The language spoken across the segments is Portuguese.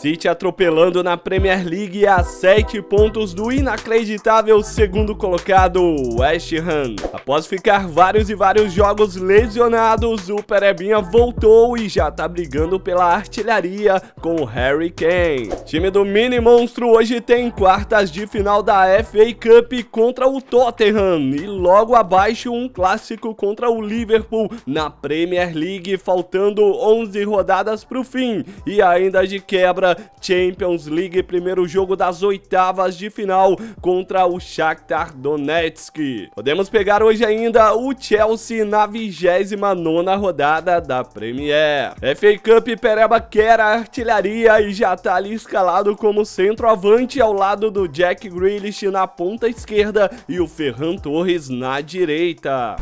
City atropelando na Premier League a 7 pontos do inacreditável segundo colocado West Ham. Após ficar vários e vários jogos lesionados, o Perebinha voltou e já tá brigando pela artilharia com o Harry Kane. Time do Mini Monstro hoje tem quartas de final da FA Cup contra o Tottenham e logo abaixo um clássico contra o Liverpool na Premier League, faltando 11 rodadas para o fim e ainda de quebra Champions League, primeiro jogo das oitavas de final contra o Shakhtar Donetsk. Podemos pegar hoje ainda o Chelsea na 29ª rodada da Premier. FA Cup Pereba quer a artilharia e já tá ali escalado como centroavante ao lado do Jack Grealish na ponta esquerda e o Ferran Torres na direita.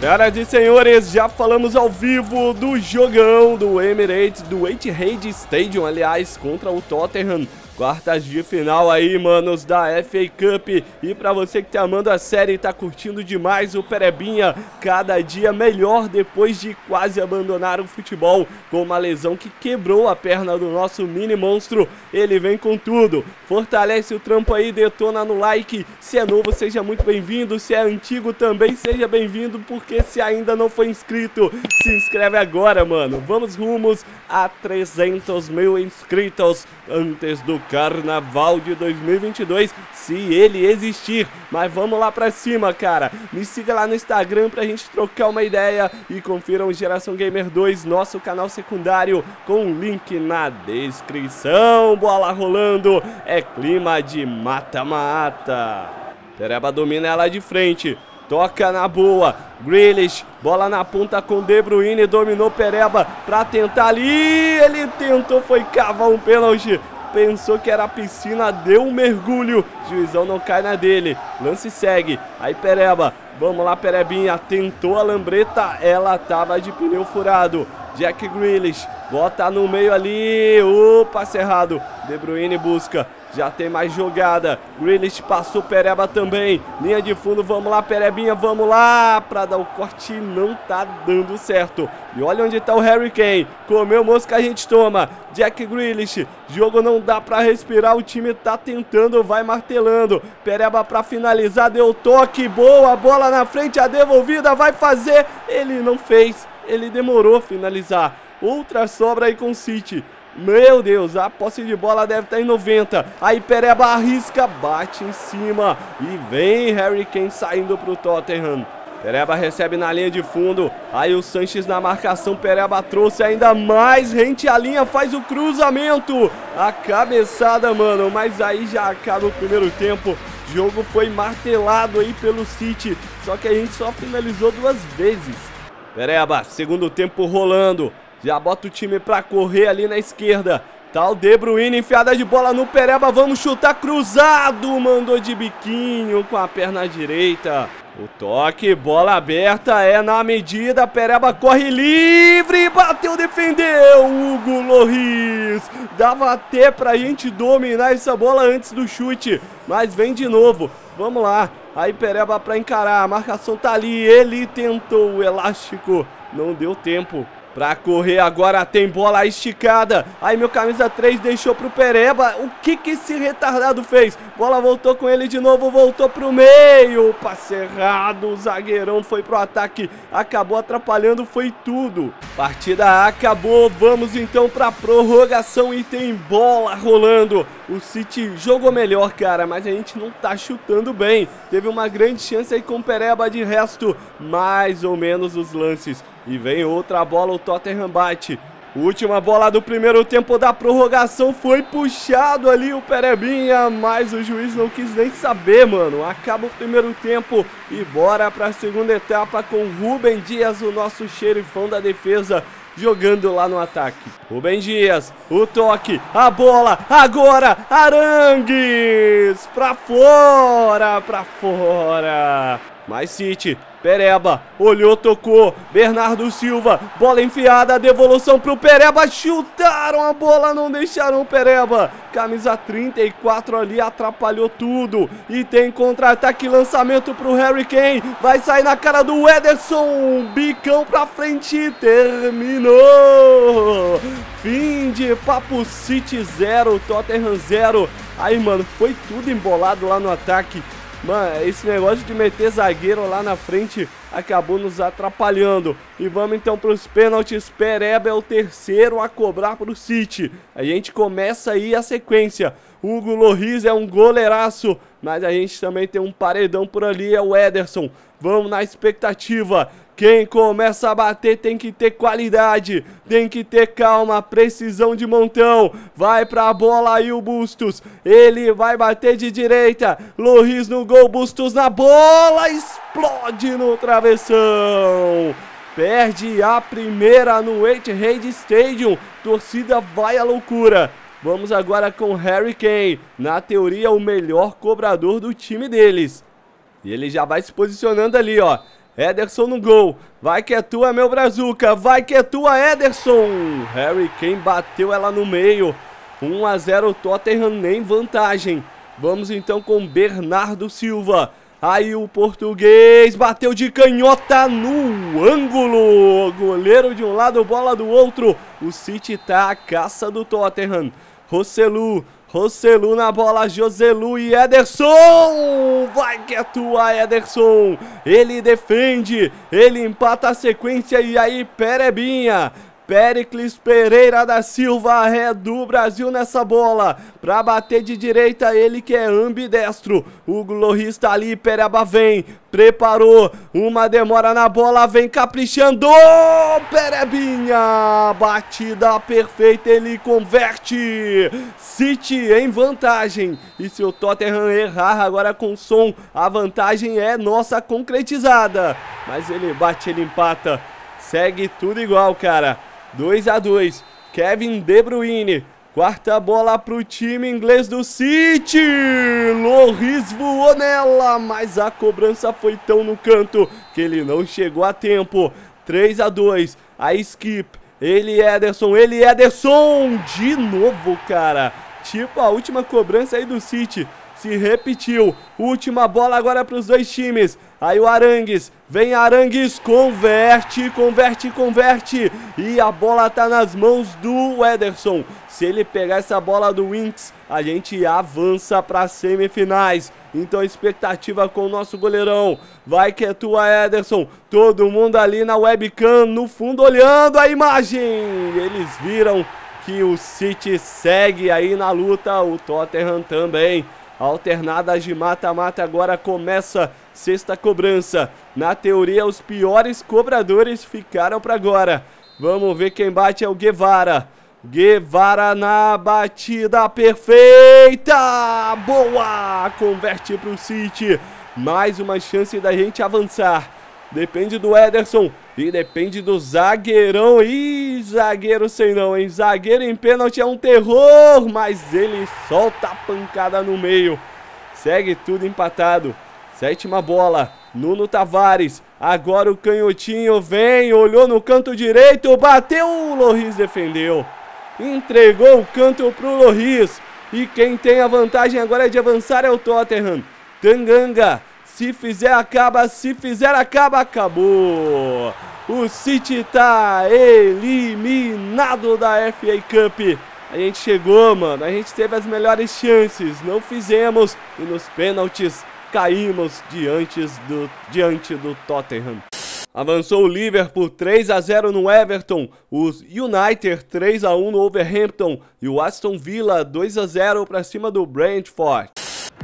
Senhoras e senhores, já falamos ao vivo do jogão do Emirates, do Etihad Stadium, aliás, contra o Tottenham Quartas de final aí, manos, da FA Cup. E pra você que tá amando a série e tá curtindo demais o Perebinha, cada dia melhor depois de quase abandonar o futebol com uma lesão que quebrou a perna do nosso mini monstro. Ele vem com tudo. Fortalece o trampo aí, detona no like. Se é novo, seja muito bem-vindo. Se é antigo, também seja bem-vindo, porque se ainda não foi inscrito, se inscreve agora, mano. Vamos rumos a 300 mil inscritos antes do Carnaval de 2022, se ele existir. Mas vamos lá pra cima, cara. Me siga lá no Instagram pra gente trocar uma ideia e confiram Geração Gamer 2, nosso canal secundário, com link na descrição. Bola rolando, é clima de mata-mata. Tereba domina ela de frente. Toca na boa, Grealish, bola na ponta com De Bruyne, dominou Pereba pra tentar ali, ele tentou, foi cavar um pênalti, pensou que era a piscina, deu um mergulho, juizão não cai na dele, lance segue, aí Pereba, vamos lá Perebinha, tentou a lambreta, ela tava de pneu furado, Jack Grealish, bota no meio ali, o passe errado, De Bruyne busca, já tem mais jogada. Grealish passou Pereba também. Linha de fundo, vamos lá, Perebinha, vamos lá. Pra dar o corte não tá dando certo. E olha onde tá o Harry Kane. Comeu mosca, a gente toma. Jack Grealish, jogo não dá pra respirar. O time tá tentando, vai martelando. Pereba pra finalizar, deu toque. Boa, bola na frente, a devolvida vai fazer. Ele não fez, ele demorou a finalizar. Outra sobra aí com o City. Meu Deus, a posse de bola deve estar em 90. Aí Pereba arrisca, bate em cima. E vem Harry Kane saindo para o Tottenham. Pereba recebe na linha de fundo. Aí o Sanches na marcação. Pereba trouxe ainda mais. Rente a linha, faz o cruzamento. A cabeçada, mano. Mas aí já acaba o primeiro tempo. O jogo foi martelado aí pelo City. Só que a gente só finalizou duas vezes. Pereba, segundo tempo rolando. Já bota o time pra correr ali na esquerda. Tá o De Bruyne, enfiada de bola no Pereba, vamos chutar cruzado, mandou de biquinho com a perna direita. O toque, bola aberta, é na medida, Pereba corre livre, bateu, defendeu, Hugo Loris. Dava até pra gente dominar essa bola antes do chute, mas vem de novo, vamos lá. Aí Pereba pra encarar, a marcação tá ali, ele tentou o elástico, não deu tempo. Pra correr agora tem bola esticada. Aí meu camisa 3 deixou pro Pereba. O que que esse retardado fez? Bola voltou com ele de novo, voltou pro meio. Passe errado, o zagueirão foi pro ataque. Acabou atrapalhando, foi tudo. Partida acabou, vamos então pra prorrogação e tem bola rolando. O City jogou melhor, cara, mas a gente não tá chutando bem. Teve uma grande chance aí com o Pereba de resto, mais ou menos os lances. E vem outra bola, o Tottenham bate. Última bola do primeiro tempo da prorrogação foi puxado ali o Perebinha, mas o juiz não quis nem saber, mano. Acaba o primeiro tempo e bora para a segunda etapa com Rubem Dias, o nosso xerifão da defesa, jogando lá no ataque. Rubem Dias, o toque, a bola, agora Arangues, pra fora, pra fora. Mais City, Pereba, olhou, tocou, Bernardo Silva, bola enfiada, devolução pro Pereba, chutaram a bola, não deixaram o Pereba, camisa 34 ali, atrapalhou tudo, e tem contra-ataque, lançamento pro Harry Kane, vai sair na cara do Ederson, bicão pra frente, terminou, City, Papo City 0, Tottenham 0. Aí, mano, foi tudo embolado lá no ataque. Mano, esse negócio de meter zagueiro lá na frente acabou nos atrapalhando. E vamos então para os pênaltis. Pereba é o terceiro a cobrar para o City. A gente começa aí a sequência. Hugo Loris é um goleiraço, mas a gente também tem um paredão por ali, é o Ederson. Vamos na expectativa. Quem começa a bater tem que ter qualidade, tem que ter calma, precisão de montão. Vai pra bola aí o Bustos. Ele vai bater de direita. Loris no gol, Bustos na bola. Explode no travessão. Perde a primeira no Etihad Stadium. Torcida vai à loucura. Vamos agora com Harry Kane. Na teoria, o melhor cobrador do time deles. E ele já vai se posicionando ali, ó. Ederson no gol. Vai que é tua, meu Brazuca. Vai que é tua, Ederson. Harry Kane bateu ela no meio. 1 a 0 Tottenham nem vantagem. Vamos então com Bernardo Silva. Aí o português bateu de canhota no ângulo. Goleiro de um lado, bola do outro. O City tá a caça do Tottenham. Rosselu Roselu na bola, Joselu e Ederson! Vai que é tua, Ederson! Ele defende, ele empata a sequência e aí Perebinha Pericles Pereira da Silva é do Brasil nessa bola. Pra bater de direita, ele que é ambidestro. O Loris tá ali, Pereba vem. Preparou, uma demora na bola, vem caprichando. Perebinha, batida perfeita, ele converte. City em vantagem. E se o Tottenham errar agora com som, a vantagem é nossa concretizada. Mas ele bate, ele empata. Segue tudo igual, cara. 2 a 2 Kevin De Bruyne. Quarta bola para o time inglês do City. Loris voou nela, mas a cobrança foi tão no canto que ele não chegou a tempo. 3 a 2 A Skip. Ele Ederson, ele Ederson. De novo, cara. Tipo a última cobrança aí do City se repetiu. Última bola agora para os dois times. Aí o Arangues, vem Arangues, converte, converte, converte. E a bola tá nas mãos do Ederson. Se ele pegar essa bola do Winks, a gente avança para semifinais. Então expectativa com o nosso goleirão. Vai que é tua, Ederson. Todo mundo ali na webcam, no fundo, olhando a imagem. Eles viram que o City segue aí na luta, o Tottenham também alternadas de mata-mata, agora começa sexta cobrança. Na teoria, os piores cobradores ficaram para agora. Vamos ver quem bate é o Guevara. Guevara na batida perfeita! Boa! Converte para o City. Mais uma chance da gente avançar. Depende do Ederson. E depende do zagueirão. Ih, zagueiro sem não, hein? Zagueiro em pênalti é um terror. Mas ele solta a pancada no meio. Segue tudo empatado. Sétima bola. Nuno Tavares. Agora o canhotinho vem. Olhou no canto direito. Bateu. O Loris defendeu. Entregou o canto pro Loris. E quem tem a vantagem agora de avançar é o Tottenham. Tanganga se fizer, acaba. Se fizer, acaba. Acabou. O City tá eliminado da FA Cup. A gente chegou, mano. A gente teve as melhores chances. Não fizemos. E nos pênaltis caímos diante do, diante do Tottenham. Avançou o Liverpool 3 a 0 no Everton, os United 3 a 1 no Overhampton e o Aston Villa 2 a 0 para cima do Brentford.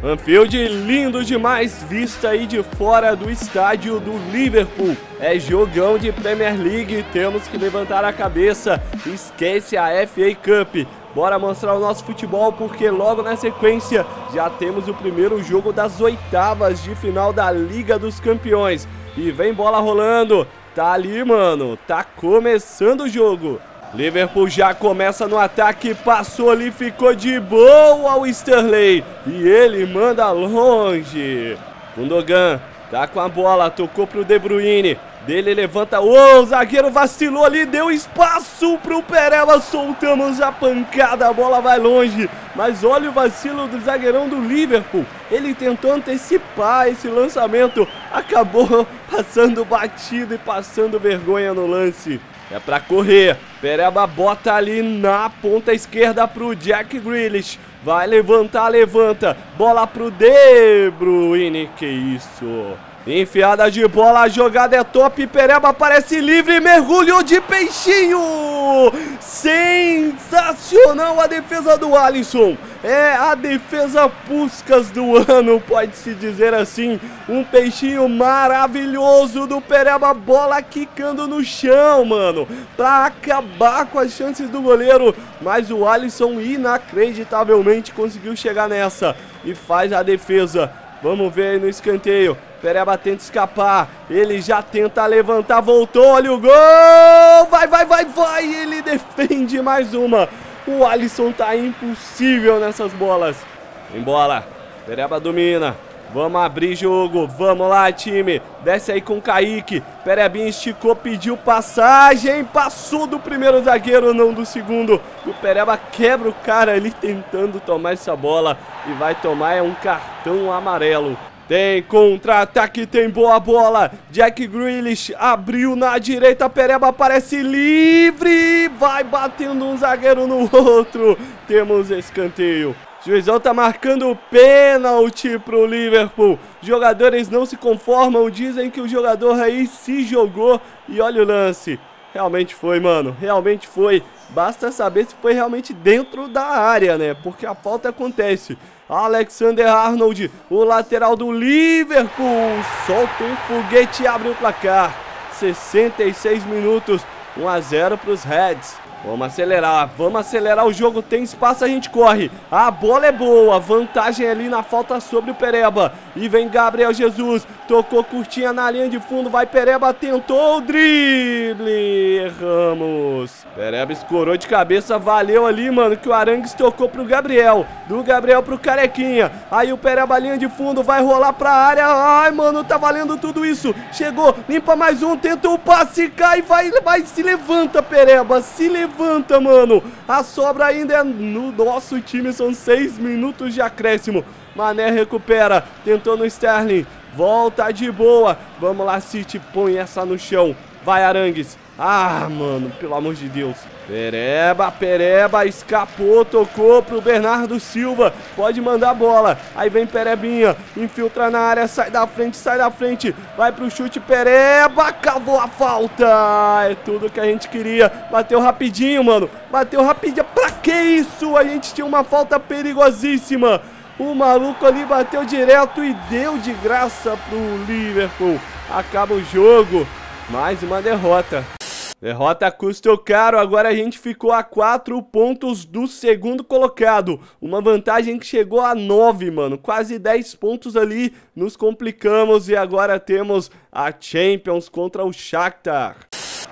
Anfield lindo demais, vista aí de fora do estádio do Liverpool. É jogão de Premier League, temos que levantar a cabeça. Esquece a FA Cup. Bora mostrar o nosso futebol porque logo na sequência já temos o primeiro jogo das oitavas de final da Liga dos Campeões. E vem bola rolando. Tá ali, mano. Tá começando o jogo. Liverpool já começa no ataque, passou ali, ficou de boa o Sterling. E ele manda longe. Gundogan tá com a bola, tocou pro De Bruyne. Dele levanta, oh, o zagueiro vacilou ali, deu espaço pro Perela, soltamos a pancada, a bola vai longe. Mas olha o vacilo do zagueirão do Liverpool, ele tentou antecipar esse lançamento, acabou passando batido e passando vergonha no lance. É pra correr. Pereba bota ali na ponta esquerda pro Jack Grealish. Vai levantar, levanta. Bola pro De Bruyne. Que isso. Enfiada de bola, a jogada é top. Pereba aparece livre, mergulhou de peixinho. Sensacional a defesa do Alisson. É a defesa Puscas do ano, pode-se dizer assim. Um peixinho maravilhoso do Pereba, bola quicando no chão, mano. Pra acabar com as chances do goleiro. Mas o Alisson inacreditavelmente conseguiu chegar nessa e faz a defesa. Vamos ver aí no escanteio. Pereba tenta escapar. Ele já tenta levantar. Voltou. Olha o gol. Vai, vai, vai, vai. Ele defende mais uma. O Alisson tá impossível nessas bolas. Em bola. Pereba domina. Vamos abrir jogo. Vamos lá, time. Desce aí com o Kaique. Perebinha esticou, pediu passagem. Passou do primeiro zagueiro, não do segundo. O Pereba quebra o cara ali tentando tomar essa bola. E vai tomar é um cartão amarelo. Tem contra-ataque, tem boa bola. Jack Grealish abriu na direita. Pereba aparece livre. Vai batendo um zagueiro no outro. Temos escanteio. Juizão tá marcando pênalti pro Liverpool. Jogadores não se conformam, dizem que o jogador aí se jogou. E olha o lance. Realmente foi, mano. Realmente foi. Basta saber se foi realmente dentro da área, né? Porque a falta acontece. Alexander Arnold, o lateral do Liverpool, solta um foguete e abre o placar. 66 minutos, 1 a 0 para os Reds. Vamos acelerar, vamos acelerar o jogo, tem espaço, a gente corre. A bola é boa, vantagem ali na falta sobre o Pereba. E vem Gabriel Jesus, tocou curtinha na linha de fundo, vai Pereba, tentou o drible. Erramos. Pereba escorou de cabeça, valeu ali, mano, que o Arangues tocou pro Gabriel. Do Gabriel pro Carequinha. Aí o Pereba, linha de fundo, vai rolar pra área. Ai, mano, tá valendo tudo isso. Chegou, limpa mais um, tenta o passe, cai, vai, vai, se levanta, Pereba, se levanta levanta, mano. A sobra ainda é no nosso time, são seis minutos de acréscimo. Mané recupera, tentou no Sterling, volta de boa. Vamos lá, City, põe essa no chão. Vai, Arangues. Ah, mano, pelo amor de Deus. Pereba, Pereba, escapou, tocou pro Bernardo Silva. Pode mandar bola. Aí vem Perebinha, infiltra na área, sai da frente, sai da frente. Vai pro chute, Pereba, acabou a falta. É tudo que a gente queria. Bateu rapidinho, mano. Bateu rapidinho. Pra que isso? A gente tinha uma falta perigosíssima. O maluco ali bateu direto e deu de graça pro Liverpool. Acaba o jogo. Mais uma derrota. Derrota custou caro, agora a gente ficou a 4 pontos do segundo colocado. Uma vantagem que chegou a 9, mano. Quase 10 pontos ali, nos complicamos e agora temos a Champions contra o Shakhtar.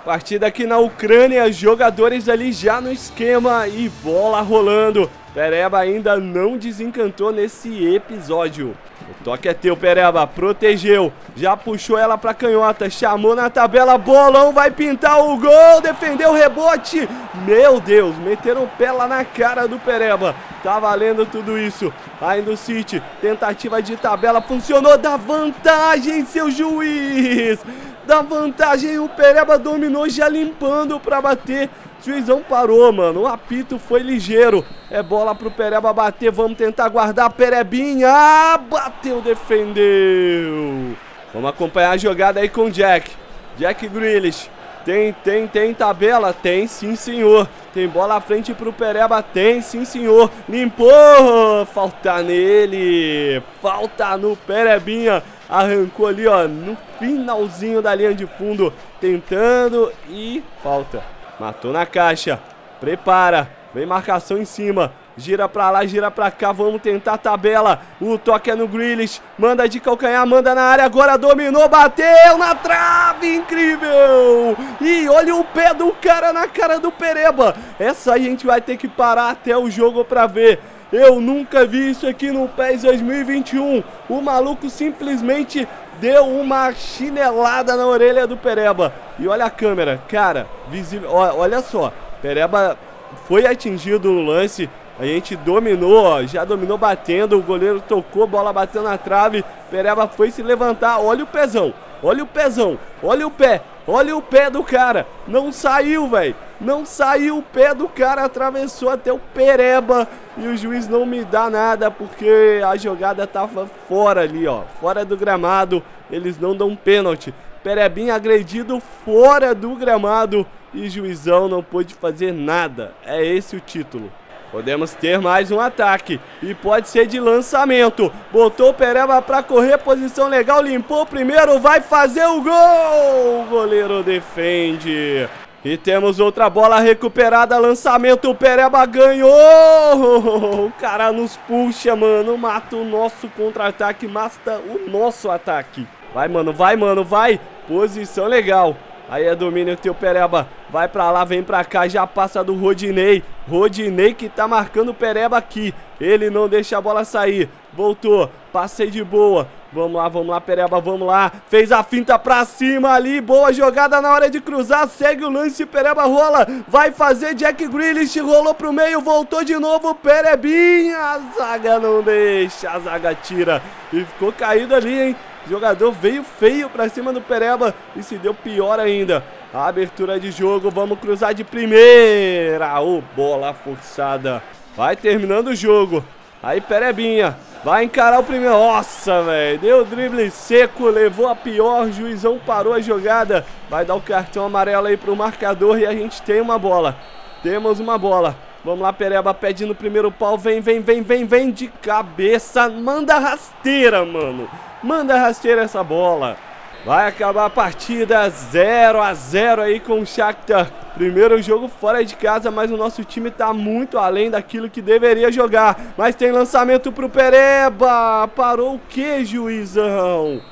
Partida aqui na Ucrânia, jogadores ali já no esquema e bola rolando. Pereba ainda não desencantou nesse episódio. O toque é teu, Pereba. Protegeu. Já puxou ela pra canhota. Chamou na tabela. Bolão vai pintar o gol. Defendeu o rebote. Meu Deus. Meteram o pé lá na cara do Pereba. Tá valendo tudo isso. Ainda o City. Tentativa de tabela. Funcionou. Dá vantagem, seu juiz. Dá vantagem. O Pereba dominou já limpando pra bater. Juizão parou, mano. O apito foi ligeiro. É bola pro Pereba bater. Vamos tentar guardar a Perebinha. Bateu, defendeu. Vamos acompanhar a jogada aí com o Jack. Jack Grealish. Tem, tem, tem tabela? Tem, sim, senhor. Tem bola à frente pro Pereba? Tem, sim, senhor. Limpou. Falta nele. Falta no Perebinha. Arrancou ali, ó, no finalzinho da linha de fundo. Tentando e falta. Matou na caixa. Prepara. Vem marcação em cima. Gira pra lá, gira pra cá, vamos tentar a tabela. O toque é no Grealish, manda de calcanhar, manda na área, agora dominou, bateu na trave, incrível! E olha o pé do cara na cara do Pereba. Essa aí a gente vai ter que parar até o jogo pra ver. Eu nunca vi isso aqui no PES 2021. O maluco simplesmente deu uma chinelada na orelha do Pereba. E olha a câmera, cara, visível. Olha só, Pereba foi atingido no lance. A gente dominou, ó, já dominou batendo. O goleiro tocou, bola bateu na trave. Pereba foi se levantar. Olha o pezão, olha o pezão, olha o pé. Olha o pé do cara. Não saiu, velho. Não saiu o pé do cara, atravessou até o Pereba e o juiz não me dá nada porque a jogada tava fora ali, ó, fora do gramado. Eles não dão pênalti. Perebinha agredido fora do gramado e juizão não pôde fazer nada. É esse o título. Podemos ter mais um ataque e pode ser de lançamento. Botou o Pereba para correr, posição legal, limpou o primeiro, vai fazer o gol! O goleiro defende. E temos outra bola recuperada, lançamento, o Pereba ganhou! O cara nos puxa, mano, mata o nosso contra-ataque, mata o nosso ataque. Vai, mano, vai, mano, vai! Posição legal. Aí é domínio teu Pereba. Vai pra lá, vem pra cá, já passa do Rodinei. Rodinei que tá marcando o Pereba aqui. Ele não deixa a bola sair. Voltou, passei de boa. Vamos lá, vamos lá, Pereba, vamos lá. Fez a finta pra cima ali. Boa jogada na hora de cruzar. Segue o lance, Pereba rola. Vai fazer Jack Grealish. Rolou pro meio, voltou de novo. Perebinha. A zaga não deixa. A zaga tira. E ficou caído ali, hein? O jogador veio feio pra cima do Pereba e se deu pior ainda. A abertura de jogo, vamos cruzar de primeira. Ô, oh, bola forçada. Vai terminando o jogo. Aí Perebinha vai encarar o primeiro. Nossa, velho. Deu drible seco, levou a pior. Juizão parou a jogada. Vai dar o cartão amarelo aí pro marcador e a gente tem uma bola. Temos uma bola. Vamos lá, Pereba pede no primeiro pau. Vem, vem, vem, vem, vem de cabeça. Manda rasteira, mano. Manda rasteira essa bola. Vai acabar a partida 0 a 0 aí com o Shakhtar. Primeiro jogo fora de casa, mas o nosso time tá muito além daquilo que deveria jogar. Mas tem lançamento pro Pereba. Parou o que, juizão?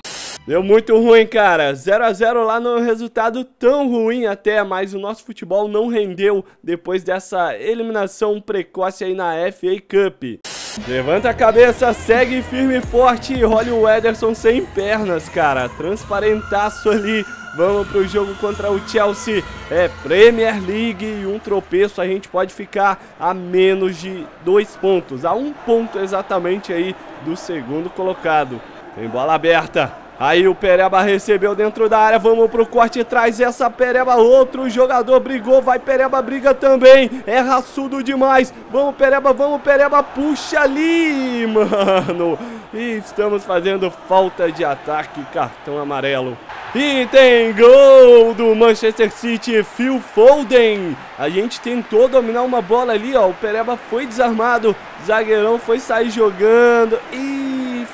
Deu muito ruim, cara. 0 a 0 lá no resultado tão ruim até, mas o nosso futebol não rendeu depois dessa eliminação precoce aí na FA Cup. Levanta a cabeça, segue firme e forte. Olha o Ederson sem pernas, cara. Transparentaço ali. Vamos pro jogo contra o Chelsea. É Premier League e um tropeço. A gente pode ficar a menos de dois pontos. A um ponto exatamente aí do segundo colocado. Tem bola aberta. Aí o Pereba recebeu dentro da área, vamos pro corte, traz essa Pereba, outro jogador brigou, vai Pereba, briga também, é raçudo demais, vamos Pereba, vamos Pereba, puxa ali, mano, e estamos fazendo falta de ataque, cartão amarelo. E tem gol do Manchester City, Phil Foden. A gente tentou dominar uma bola ali, ó, o Pereba foi desarmado, zagueirão foi sair jogando e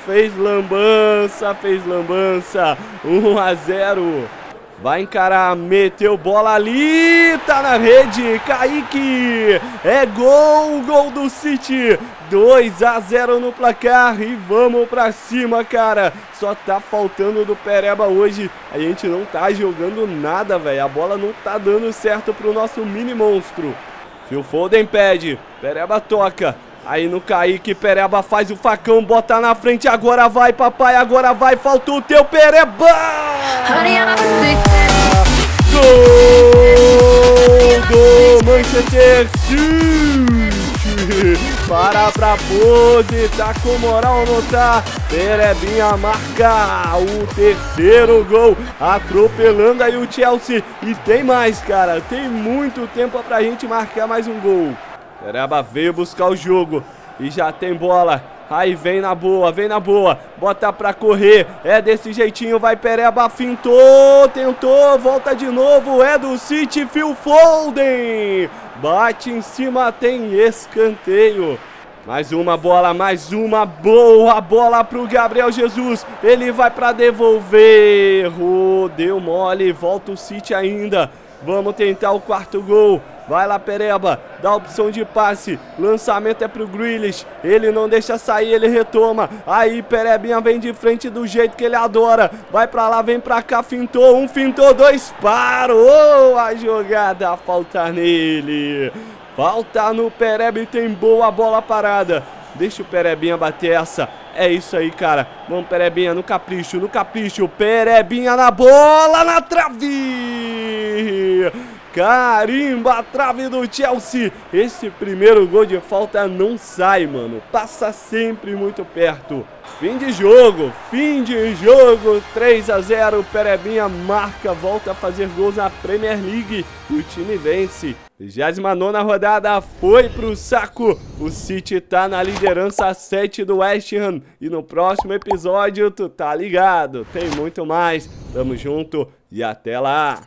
fez lambança, fez lambança. 1 a 0. Vai encarar, meteu bola ali, tá na rede, Kaique, é gol, gol do City, 2 a 0 no placar e vamos pra cima, cara, só tá faltando do Pereba hoje, a gente não tá jogando nada, velho, a bola não tá dando certo pro nosso mini monstro. Phil Foden pede, Pereba toca, Aí no Kaique, Pereba faz o facão, bota na frente, agora vai, papai, agora vai, faltou o teu Pereba! Gol do Manchester City! Para pra pose, tá com moral não tá? Perebinha marca o terceiro gol, atropelando aí o Chelsea. E tem mais, cara, tem muito tempo pra gente marcar mais um gol. Pereba veio buscar o jogo e já tem bola. Aí vem na boa, vem na boa. Bota pra correr. É desse jeitinho, vai Pereba, fintou, tentou, volta de novo. É do City, Phil Foden. Bate em cima, tem escanteio. Mais uma bola, mais uma boa bola pro Gabriel Jesus. Ele vai para devolver. Oh, deu mole, volta o City ainda. Vamos tentar o quarto gol. Vai lá, Pereba. Dá opção de passe. Lançamento é pro Grealish. Ele não deixa sair, ele retoma. Aí, Perebinha vem de frente do jeito que ele adora. Vai pra lá, vem pra cá. Fintou. Um, fintou. Dois. Parou a jogada. Falta nele. Falta no Pereba e tem boa bola parada. Deixa o Perebinha bater essa. É isso aí, cara. Vamos, Perebinha, no capricho, no capricho. Perebinha na bola, na trave! Carimba a trave do Chelsea. Esse primeiro gol de falta não sai, mano. Passa sempre muito perto. Fim de jogo, fim de jogo. 3 a 0. Perebinha marca, volta a fazer gols na Premier League. E o time vence. 29 rodada foi pro saco. O City tá na liderança 7 do West Ham. E no próximo episódio, tu tá ligado. Tem muito mais. Tamo junto e até lá.